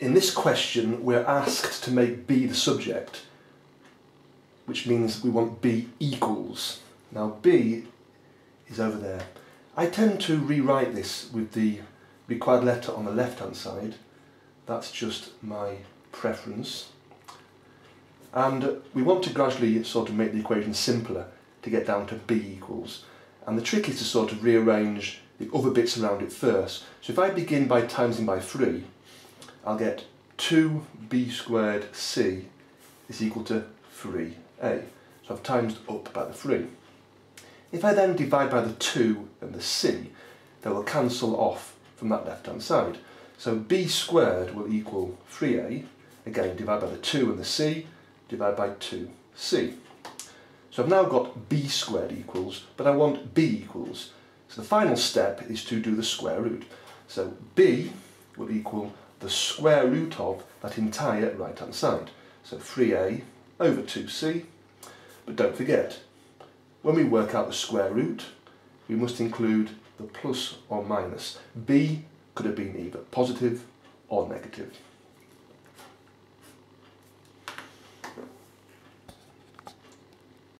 In this question, we're asked to make b the subject, which means we want b equals. Now b is over there. I tend to rewrite this with the required letter on the left-hand side. That's just my preference. And we want to gradually sort of make the equation simpler to get down to b equals. And the trick is to sort of rearrange the other bits around it first. So if I begin by timesing by 3, I'll get 2b squared c is equal to 3a. So I've times up by the 3. If I then divide by the 2 and the c, they will cancel off from that left hand side. So b squared will equal 3a, again divide by the 2 and the c, divide by 2c. So I've now got b squared equals, but I want b equals. So the final step is to do the square root. So b will equal the square root of that entire right hand side. So 3a over 2c, but don't forget, when we work out the square root, we must include the plus or minus. b could have been either positive or negative.